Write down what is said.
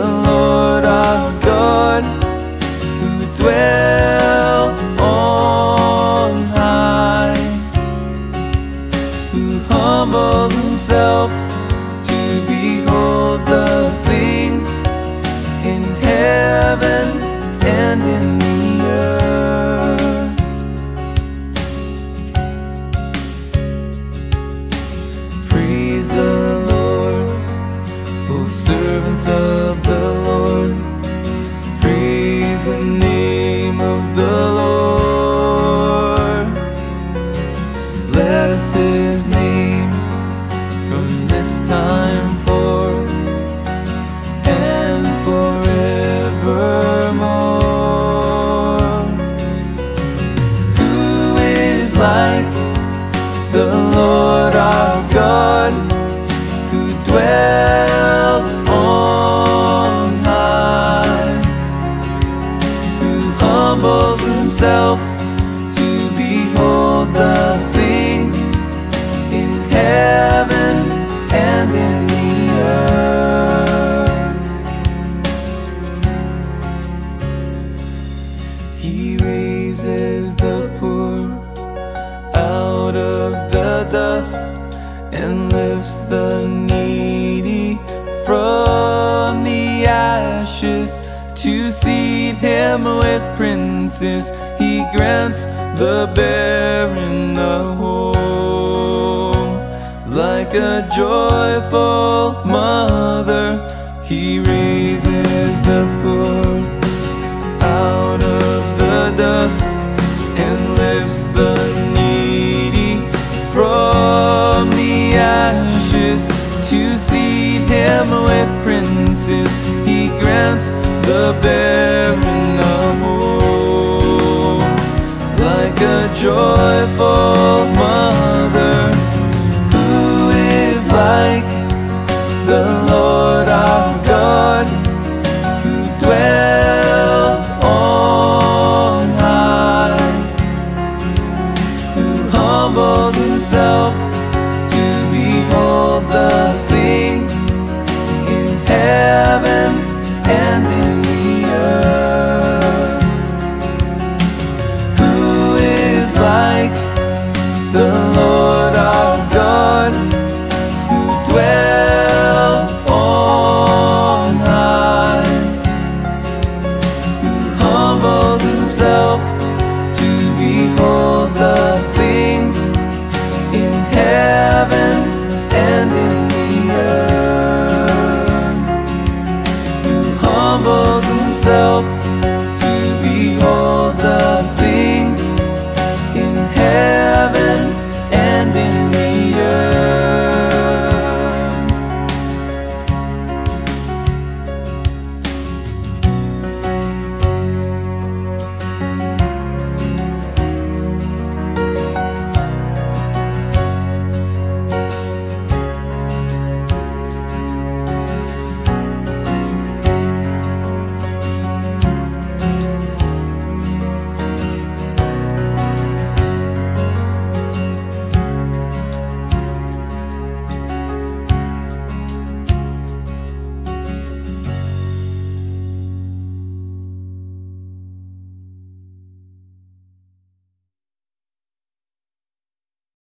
Lord our God who dwells on high, who humbles himself servants of the Lord. Humbles himself to behold the things in heaven and in the earth. He raises the poor out of the dust and lifts the needy from the ashes to seat him with princes. He grants the barren a home like a joyful mother. He raises the poor out of the dust and lifts the needy from the ashes to seat the barren a home like a joyful mother.